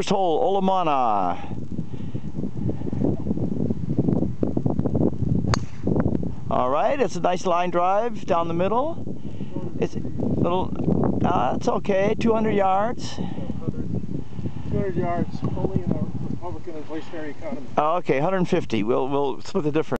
First hole, Olomana. All right, it's a nice line drive down the middle. It's a little, uh, it's okay, 200 yards. 200 yards, only in a Republican inflationary economy. Okay, 150. We'll we'll split the difference.